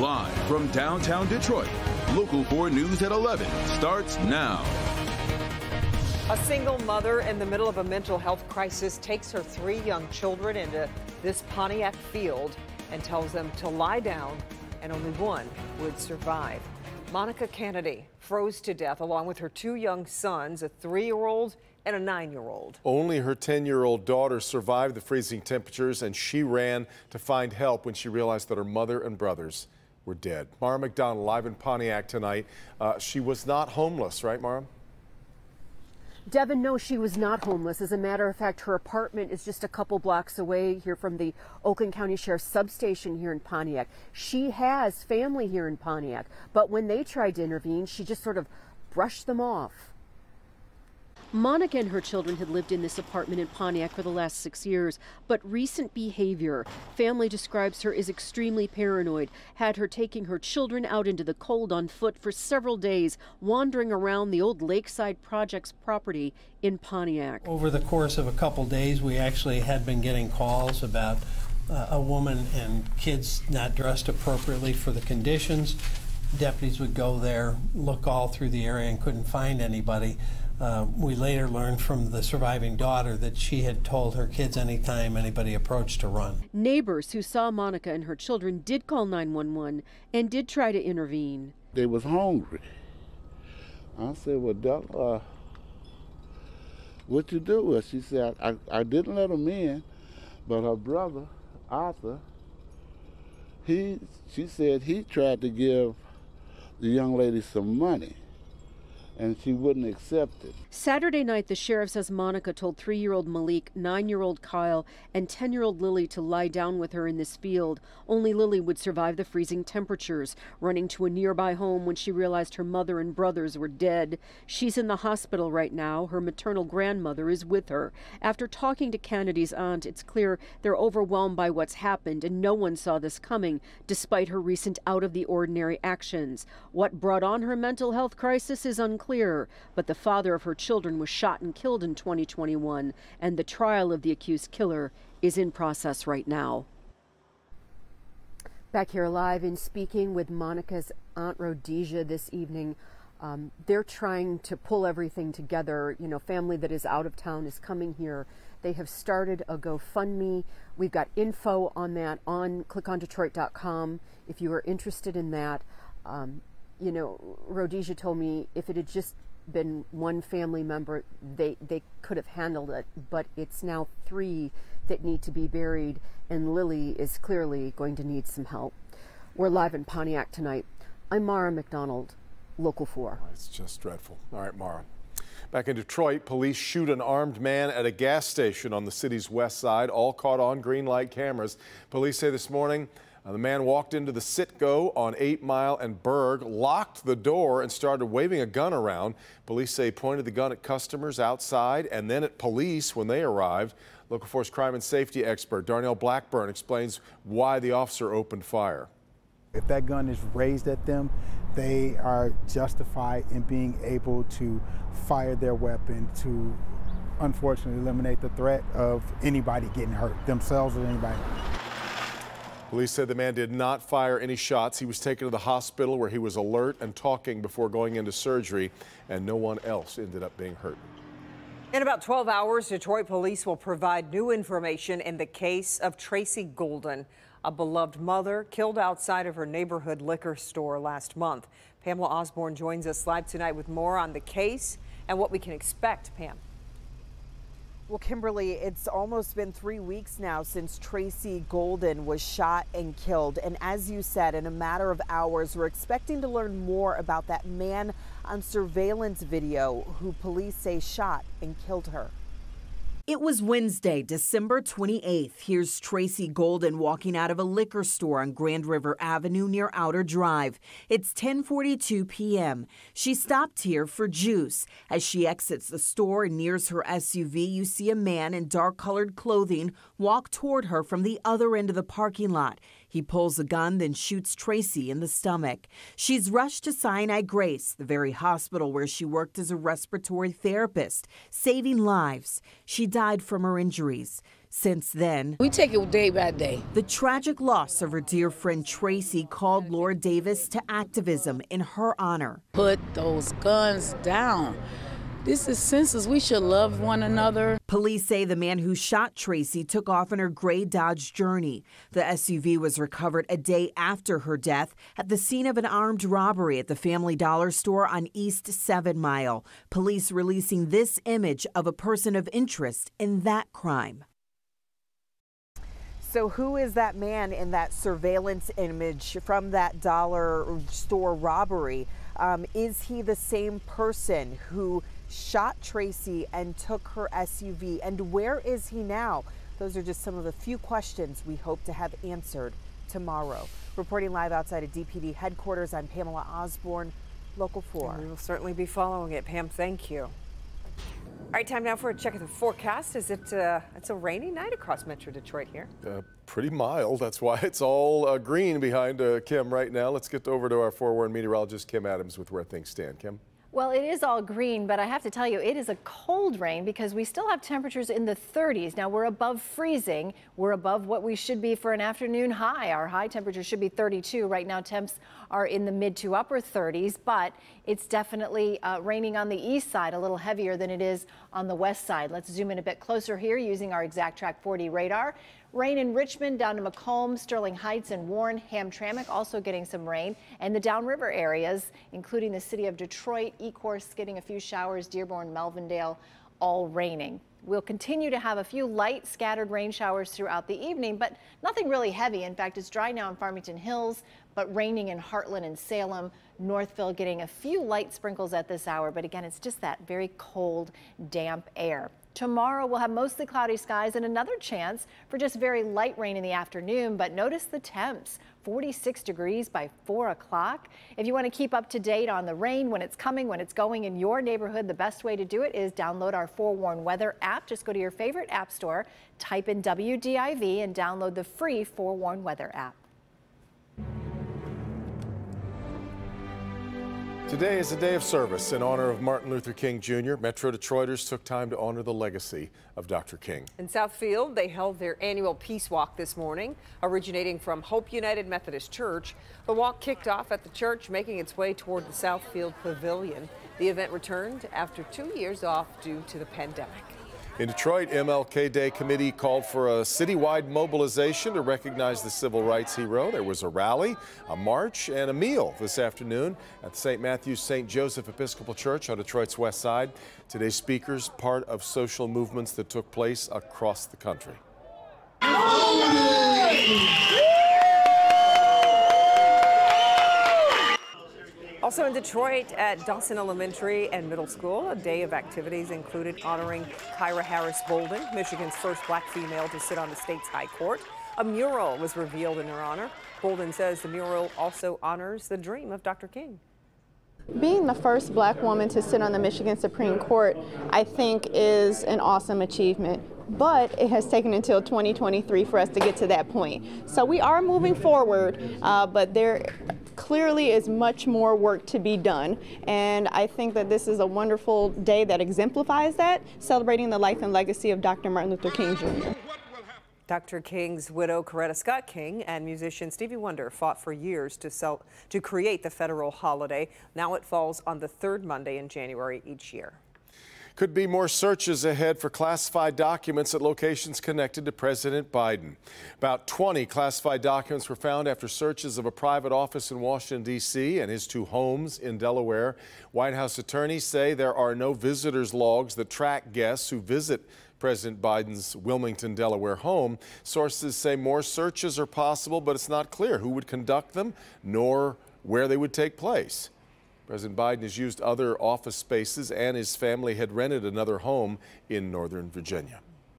Live from downtown Detroit, Local 4 News at 11 starts now. A single mother in the middle of a mental health crisis takes her three young children into this Pontiac field and tells them to lie down, and only one would survive. Monica Kennedy froze to death along with her two young sons, a three year old and a nine year old. Only her 10 year old daughter survived the freezing temperatures, and she ran to find help when she realized that her mother and brothers were dead. Mara McDonald live in Pontiac tonight. Uh, she was not homeless, right, Mara? Devin, no, she was not homeless. As a matter of fact, her apartment is just a couple blocks away here from the Oakland County Sheriff's substation here in Pontiac. She has family here in Pontiac, but when they tried to intervene, she just sort of brushed them off. Monica and her children had lived in this apartment in Pontiac for the last six years, but recent behavior, family describes her as extremely paranoid, had her taking her children out into the cold on foot for several days, wandering around the old Lakeside Projects property in Pontiac. Over the course of a couple days, we actually had been getting calls about uh, a woman and kids not dressed appropriately for the conditions. Deputies would go there, look all through the area, and couldn't find anybody. Uh, we later learned from the surviving daughter that she had told her kids anytime anybody approached to run. Neighbors who saw Monica and her children did call 911 and did try to intervene. They was hungry. I said, well, Doc, uh, what you do? Well, she said, I, I didn't let them in, but her brother, Arthur, he, she said he tried to give the young lady some money and she wouldn't accept it. Saturday night, the sheriff says Monica told three year old Malik, nine year old Kyle, and 10 year old Lily to lie down with her in this field. Only Lily would survive the freezing temperatures, running to a nearby home when she realized her mother and brothers were dead. She's in the hospital right now. Her maternal grandmother is with her. After talking to Kennedy's aunt, it's clear they're overwhelmed by what's happened, and no one saw this coming, despite her recent out of the ordinary actions. What brought on her mental health crisis is unclear clear, but the father of her children was shot and killed in 2021, and the trial of the accused killer is in process right now. Back here live in speaking with Monica's Aunt Rhodesia this evening. Um, they're trying to pull everything together. You know, family that is out of town is coming here. They have started a GoFundMe. We've got info on that on clickondetroit.com if you are interested in that. Um, you know, Rhodesia told me if it had just been one family member, they, they could have handled it, but it's now three that need to be buried, and Lily is clearly going to need some help. We're live in Pontiac tonight. I'm Mara McDonald, Local 4. It's just dreadful. All right, Mara. Back in Detroit, police shoot an armed man at a gas station on the city's west side, all caught on green light cameras. Police say this morning uh, the man walked into the Citgo on 8 Mile and Berg, locked the door, and started waving a gun around. Police say pointed the gun at customers outside and then at police when they arrived. Local 4's crime and safety expert Darnell Blackburn explains why the officer opened fire. If that gun is raised at them, they are justified in being able to fire their weapon to unfortunately eliminate the threat of anybody getting hurt, themselves or anybody. Police said the man did not fire any shots. He was taken to the hospital where he was alert and talking before going into surgery, and no one else ended up being hurt. In about 12 hours, Detroit police will provide new information in the case of Tracy Golden, a beloved mother killed outside of her neighborhood liquor store last month. Pamela Osborne joins us live tonight with more on the case and what we can expect. Pam. Well, Kimberly, it's almost been three weeks now since Tracy Golden was shot and killed. And as you said, in a matter of hours, we're expecting to learn more about that man on surveillance video who police say shot and killed her. It was Wednesday, December 28th. Here's Tracy Golden walking out of a liquor store on Grand River Avenue near Outer Drive. It's 10:42 p.m. She stopped here for juice. As she exits the store and nears her SUV, you see a man in dark-colored clothing walk toward her from the other end of the parking lot. He pulls a gun, then shoots Tracy in the stomach. She's rushed to Sinai Grace, the very hospital where she worked as a respiratory therapist, saving lives. She died from her injuries. Since then, we take it day by day. The tragic loss of her dear friend Tracy called Laura Davis to activism in her honor. Put those guns down. This is senseless. We should love one another. Police say the man who shot Tracy took off in her gray Dodge Journey. The SUV was recovered a day after her death at the scene of an armed robbery at the Family Dollar store on East 7 Mile. Police releasing this image of a person of interest in that crime. So, who is that man in that surveillance image from that dollar store robbery? Um, is he the same person who shot Tracy and took her SUV. And where is he now? Those are just some of the few questions we hope to have answered tomorrow. Reporting live outside of DPD headquarters, I'm Pamela Osborne, Local 4. And we will certainly be following it. Pam, thank you. All right, time now for a check of the forecast. Is it? Uh, it's a rainy night across Metro Detroit here. Uh, pretty mild. That's why it's all uh, green behind uh, Kim right now. Let's get over to our forewarned meteorologist Kim Adams with where things stand. Kim. Well, it is all green, but I have to tell you, it is a cold rain because we still have temperatures in the 30s. Now, we're above freezing. We're above what we should be for an afternoon high. Our high temperature should be 32. Right now, temps are in the mid to upper 30s, but it's definitely uh, raining on the east side, a little heavier than it is on the west side. Let's zoom in a bit closer here using our Exact Track 40 radar. Rain in Richmond down to Macomb, Sterling Heights, and Warren, Hamtramck also getting some rain. And the downriver areas, including the city of Detroit, Ecorse getting a few showers, Dearborn, Melvindale, all raining. We'll continue to have a few light scattered rain showers throughout the evening, but nothing really heavy. In fact, it's dry now in Farmington Hills, but raining in Hartland and Salem. Northville getting a few light sprinkles at this hour, but again, it's just that very cold, damp air. Tomorrow we'll have mostly cloudy skies and another chance for just very light rain in the afternoon, but notice the temps. 46 degrees by 4 o'clock. If you want to keep up to date on the rain, when it's coming, when it's going in your neighborhood, the best way to do it is download our 4Warn Weather app. Just go to your favorite app store, type in WDIV, and download the free 4Warn Weather app. Today is a day of service in honor of Martin Luther King Jr. Metro Detroiters took time to honor the legacy of Dr. King. In Southfield, they held their annual Peace Walk this morning, originating from Hope United Methodist Church. The walk kicked off at the church, making its way toward the Southfield Pavilion. The event returned after two years off due to the pandemic. In Detroit, MLK Day Committee called for a citywide mobilization to recognize the civil rights hero. There was a rally, a march, and a meal this afternoon at the St. Matthew's St. Joseph Episcopal Church on Detroit's west side. Today's speakers, part of social movements that took place across the country. Also in Detroit at Dawson Elementary and Middle School, a day of activities included honoring Kyra Harris Bolden, Michigan's first black female to sit on the state's high court. A mural was revealed in her honor. Bolden says the mural also honors the dream of Dr. King. Being the first black woman to sit on the Michigan Supreme Court, I think, is an awesome achievement. But it has taken until 2023 for us to get to that point. So we are moving forward, uh, but there clearly is much more work to be done. And I think that this is a wonderful day that exemplifies that, celebrating the life and legacy of Dr. Martin Luther King Jr. Dr. King's widow, Coretta Scott King, and musician Stevie Wonder fought for years to, sell, to create the federal holiday. Now it falls on the third Monday in January each year. Could be more searches ahead for classified documents at locations connected to President Biden. About 20 classified documents were found after searches of a private office in Washington, D.C. and his two homes in Delaware. White House attorneys say there are no visitors logs that track guests who visit President Biden's Wilmington, Delaware home. Sources say more searches are possible, but it's not clear who would conduct them nor where they would take place. President Biden has used other office spaces and his family had rented another home in Northern Virginia.